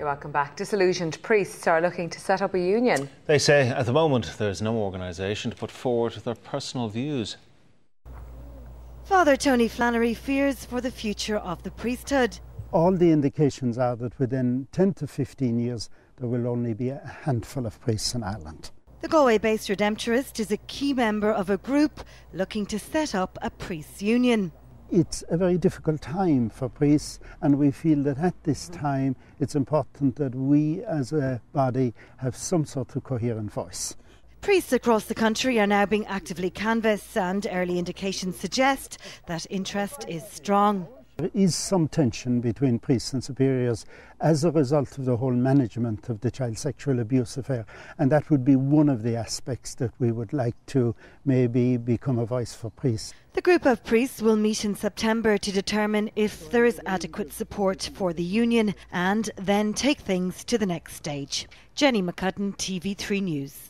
You're welcome back. Disillusioned priests are looking to set up a union. They say at the moment there's no organisation to put forward their personal views. Father Tony Flannery fears for the future of the priesthood. All the indications are that within 10 to 15 years there will only be a handful of priests in Ireland. The Galway based Redemptorist is a key member of a group looking to set up a priests' union. It's a very difficult time for priests, and we feel that at this mm. time it's important that we as a body have some sort of coherent voice. Priests across the country are now being actively canvassed, and early indications suggest that interest is strong. There is some tension between priests and superiors as a result of the whole management of the child sexual abuse affair, and that would be one of the aspects that we would like to maybe become a voice for priests. The group of priests will meet in September to determine if there is adequate support for the union and then take things to the next stage. Jenny McCudden, TV3 News.